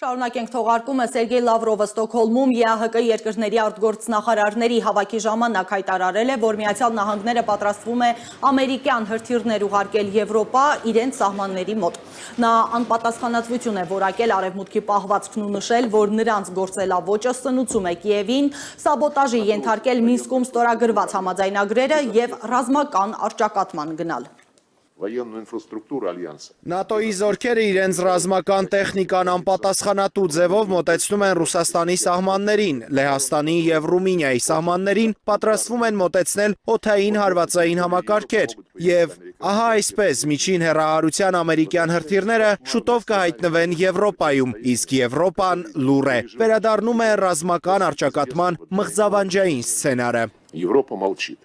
Շարունակենք թողարկումը Սերգեյ Լավրովը Ստոքհոլմում ԵԱՀԿ երկրների արտգործնախարարների հավաքի ժամանակ հայտարարել է, որ Միացյալ Նահանգները պատրաստվում է ամերիկյան հրթիռներ ուղարկել Եվրոպա իրենց սահմանների մոտ։ Նա անպատասխանատվություն է որակել արևմուտքի պահվածքն ու նշել, որ նրանց գործելավոճը սնուցում է Կիևին, սաբոտաժի ենթարկել Մինսկում ստորագրված համաձայնագրերը եւ ռազմական արճակատման գնալ военную инфраструктуру Альянса. ՆԱՏՕ-ի զորքերը իրենց ռազմական տեխնիկան անպատասխանատու ձևով մոտեցնում են Ռուսաստանի սահմաններին, Լեհաստանի եւ Ռումինիայի սահմաններին պատրաստվում են մոտեցնել օթային հարվածային համակարգեր եւ ահա այսպես միջին հերահարության ամերիկյան հրթիռները շուտով կհայտնվեն Եվրոպայում, իսկ Եվրոպան լուր է։ Վերադառնում է ռազմական արճակատման մղձավանջային սցենարը։ Европа молчит.